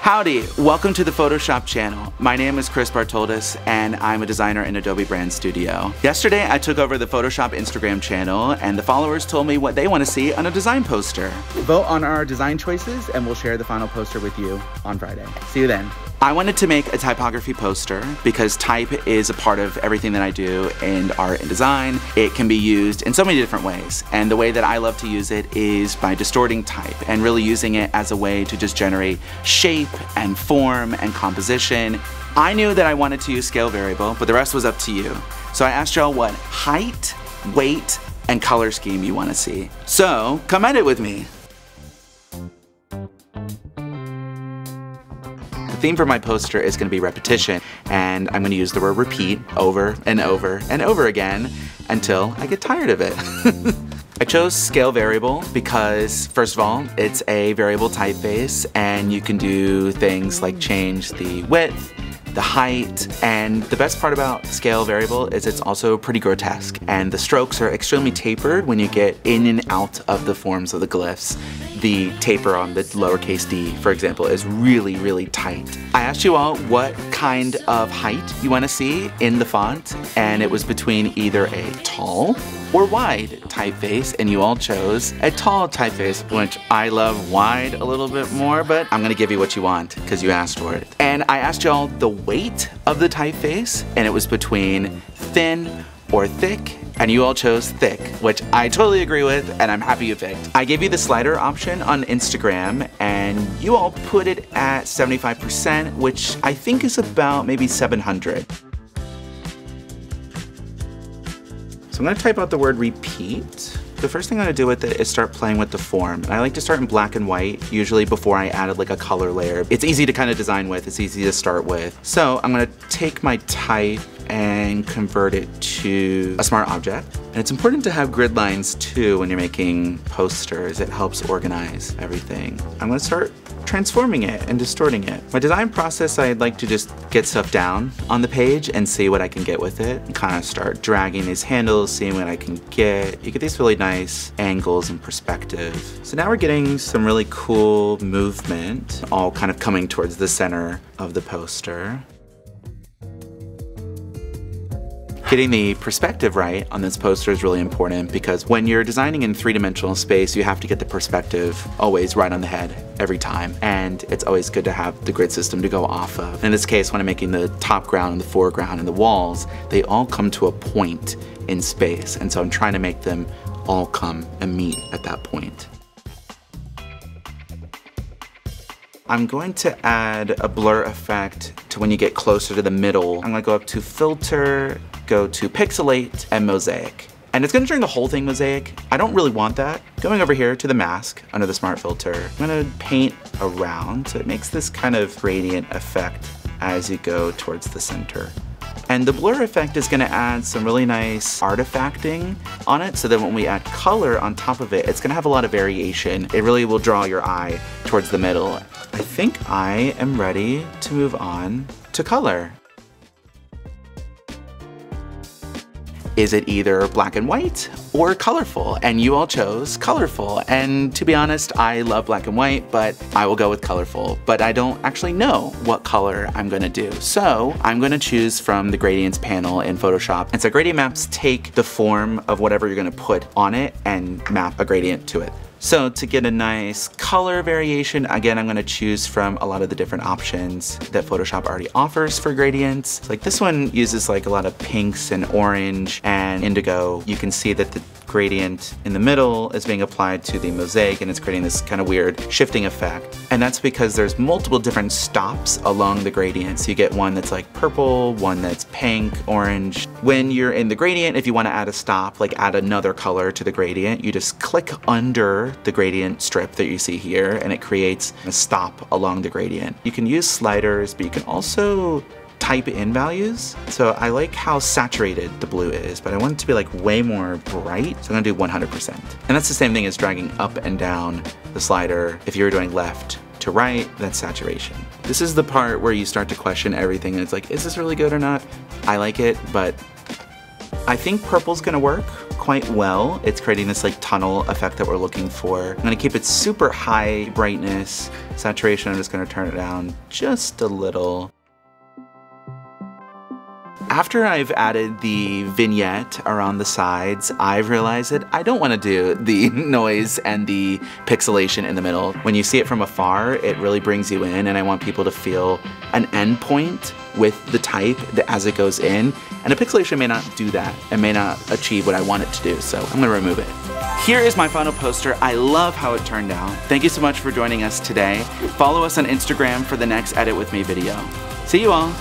Howdy, welcome to the Photoshop channel. My name is Chris Bartoldus and I'm a designer in Adobe Brand Studio. Yesterday I took over the Photoshop Instagram channel and the followers told me what they want to see on a design poster. Vote on our design choices and we'll share the final poster with you on Friday. See you then. I wanted to make a typography poster because type is a part of everything that I do in art and design. It can be used in so many different ways. And the way that I love to use it is by distorting type and really using it as a way to just generate shape and form and composition. I knew that I wanted to use scale variable, but the rest was up to you. So I asked y'all what height, weight, and color scheme you want to see. So come edit with me. Theme for my poster is gonna be repetition, and I'm gonna use the word repeat over and over and over again until I get tired of it. I chose scale variable because, first of all, it's a variable typeface and you can do things like change the width, the height, and the best part about scale variable is it's also pretty grotesque, and the strokes are extremely tapered when you get in and out of the forms of the glyphs. The taper on the lowercase d, for example, is really, really tight. I asked you all what kind of height you want to see in the font, and it was between either a tall or wide typeface, and you all chose a tall typeface, which I love wide a little bit more, but I'm gonna give you what you want because you asked for it. And I asked y'all the weight of the typeface, and it was between thin or thick, and you all chose thick, which I totally agree with, and I'm happy you picked. I gave you the slider option on Instagram, and you all put it at 75%, which I think is about maybe 700. So I'm gonna type out the word repeat. The first thing I'm gonna do with it is start playing with the form. I like to start in black and white, usually before I added like a color layer. It's easy to kind of design with, it's easy to start with. So I'm gonna take my type and convert it to a smart object. And it's important to have grid lines too when you're making posters. It helps organize everything. I'm gonna start transforming it and distorting it. My design process, I'd like to just get stuff down on the page and see what I can get with it. And kind of start dragging these handles, seeing what I can get. You get these really nice angles and perspective. So now we're getting some really cool movement, all kind of coming towards the center of the poster. Getting the perspective right on this poster is really important because when you're designing in three-dimensional space, you have to get the perspective always right on the head every time. And it's always good to have the grid system to go off of. In this case, when I'm making the top ground and the foreground and the walls, they all come to a point in space. And so I'm trying to make them all come and meet at that point. I'm going to add a blur effect to when you get closer to the middle. I'm gonna go up to filter, go to pixelate and mosaic. And it's gonna turn the whole thing mosaic. I don't really want that. Going over here to the mask under the smart filter, I'm gonna paint around so it makes this kind of gradient effect as you go towards the center. And the blur effect is gonna add some really nice artifacting on it so that when we add color on top of it, it's gonna have a lot of variation. It really will draw your eye towards the middle. I think I am ready to move on to color. Is it either black and white or colorful? And you all chose colorful. And to be honest, I love black and white, but I will go with colorful. But I don't actually know what color I'm gonna do. So I'm gonna choose from the gradients panel in Photoshop. And so gradient maps take the form of whatever you're gonna put on it and map a gradient to it. So to get a nice color variation, again, I'm gonna choose from a lot of the different options that Photoshop already offers for gradients. Like this one uses like a lot of pinks and orange and indigo. You can see that the gradient in the middle is being applied to the mosaic and it's creating this kind of weird shifting effect. And that's because there's multiple different stops along the gradient. So you get one that's like purple, one that's pink, orange. When you're in the gradient, if you want to add a stop, like add another color to the gradient, you just click under the gradient strip that you see here and it creates a stop along the gradient. You can use sliders, but you can also type in values. So I like how saturated the blue is, but I want it to be like way more bright. So I'm gonna do 100%. And that's the same thing as dragging up and down the slider. If you're doing left to right, that's saturation. This is the part where you start to question everything and it's like, is this really good or not? I like it, but I think purple's gonna work quite well. It's creating this like tunnel effect that we're looking for. I'm gonna keep it super high brightness. Saturation, I'm just gonna turn it down just a little. After I've added the vignette around the sides, I've realized that I don't want to do the noise and the pixelation in the middle. When you see it from afar, it really brings you in and I want people to feel an endpoint with the type as it goes in. And a pixelation may not do that and may not achieve what I want it to do, so I'm gonna remove it. Here is my final poster. I love how it turned out. Thank you so much for joining us today. Follow us on Instagram for the next Edit With Me video. See you all.